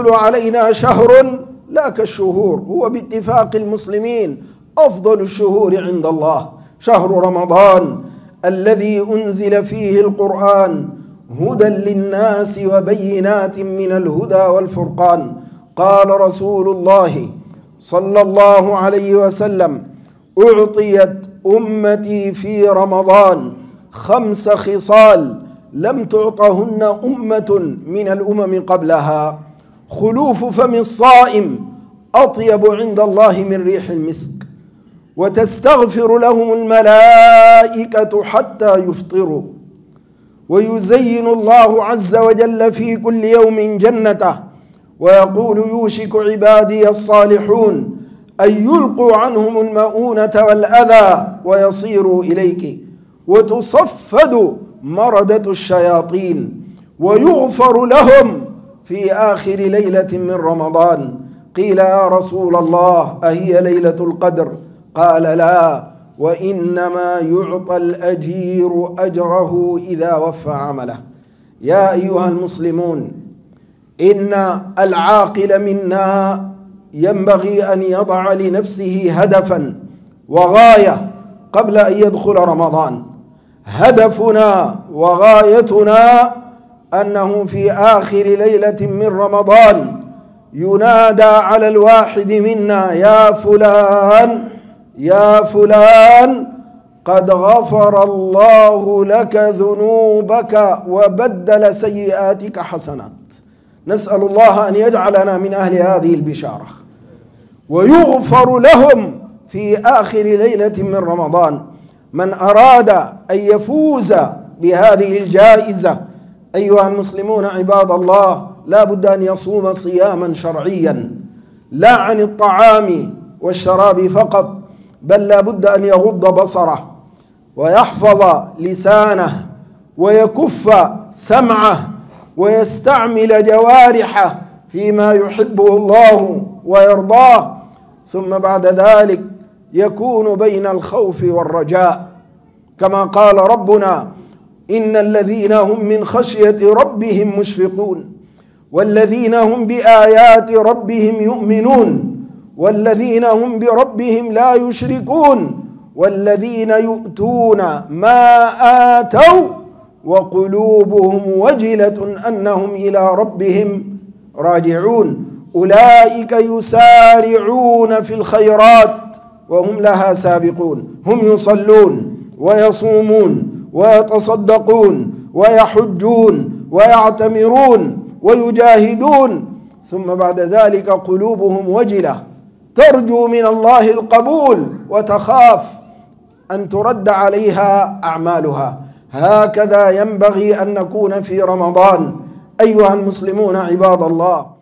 علينا شهر لا كالشهور هو باتفاق المسلمين أفضل الشهور عند الله. شهر رمضان الذي أنزل فيه القرآن هدى للناس وبينات من الهدى والفرقان. قال رسول الله صلى الله عليه وسلم أعطيت أمتي في رمضان خمس خصال لم تعطهن أمة من الأمم قبلها. خلوف فم الصائم أطيب عند الله من ريح المسك. وتستغفر لهم الملائكة حتى يفطروا. ويزين الله عز وجل في كل يوم جنته. ويقول يوشك عبادي الصالحون أن يلقوا عنهم المؤونة والأذى ويصيروا إليك. وتصفد مردة الشياطين. ويغفر لهم في آخر ليلة من رمضان. قيل يا رسول الله أهي ليلة القدر؟ قال لا وإنما يعطى الأجير أجره إذا وفى عمله. يا أيها المسلمون إن العاقل منا ينبغي أن يضع لنفسه هدفا وغاية قبل أن يدخل رمضان. هدفنا وغايتنا أنه في آخر ليلة من رمضان ينادى على الواحد منا يا فلان يا فلان قد غفر الله لك ذنوبك وبدل سيئاتك حسنات. نسأل الله أن يجعلنا من أهل هذه البشارة. ويغفر لهم في آخر ليلة من رمضان. من أراد أن يفوز بهذه الجائزة أيها المسلمون عباد الله لا بد أن يصوم صياما شرعيا لا عن الطعام والشراب فقط بل لا بد أن يغض بصره ويحفظ لسانه ويكف سمعه ويستعمل جوارحه فيما يحبه الله ويرضاه. ثم بعد ذلك يكون بين الخوف والرجاء كما قال ربنا ان الذين هم من خشيه ربهم مشفقون والذين هم بايات ربهم يؤمنون والذين هم بربهم لا يشركون والذين يؤتون ما اتوا وقلوبهم وجله انهم إلى ربهم راجعون اولئك يسارعون في الخيرات وهم لها سابقون هم يصلون ويصومون ويتصدقون ويحجون ويعتمرون ويجاهدون. ثم بعد ذلك قلوبهم وجلة. ترجو من الله القبول وتخاف أن ترد عليها أعمالها. هكذا ينبغي أن نكون في رمضان. أيها المسلمون عباد الله